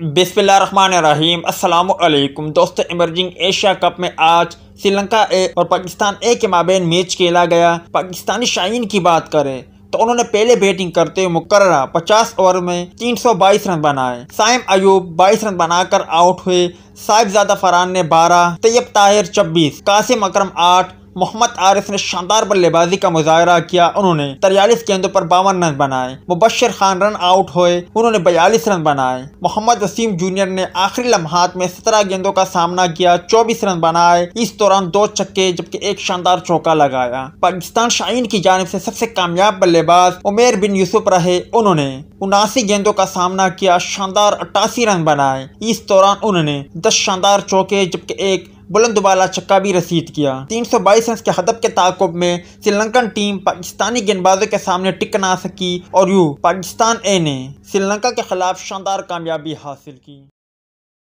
अस्सलाम वालेकुम दोस्तों, इमर्जिंग एशिया कप में आज श्रीलंका ए और पाकिस्तान ए के माबेन मैच खेला गया। पाकिस्तानी शाहीन की बात करें तो उन्होंने पहले बैटिंग करते हुए मुकर्रा 50 ओवर में 322 रन बनाए। साइम अयूब 22 रन बनाकर आउट हुए। साहिबजादा फरान ने 12 तैयब ताहिर 26 कासिम अकरम 8 मोहम्मद आरिफ ने शानदार बल्लेबाजी का मुजाहरा किया। उन्होंने तिरयालीस गेंदों पर बावन रन बनाए। मुबशर खान रन आउट हुए। उन्होंने बयालीस रन बनाए। मोहम्मद वसीम जूनियर ने आखिरी लम्हात में सत्रह गेंदों का सामना किया, चौबीस रन बनाए। इस दौरान दो चक्के जबकि एक शानदार चौका लगाया। पाकिस्तान शाहीन की जानब से सबसे कामयाब बल्लेबाज उमेर बिन यूसुफ रहे। उन्होंने उनासी गेंदों का सामना किया, शानदार अट्ठासी रन बनाए। इस दौरान उन्होंने दस शानदार चौके, जबकि एक बुलंदबाला छक्का भी रसीद किया। 322 रन के हदफ के ताकुब में श्रीलंकन टीम पाकिस्तानी गेंदबाजों के सामने टिक ना सकी और यू पाकिस्तान ए ने श्रीलंका के खिलाफ शानदार कामयाबी हासिल की।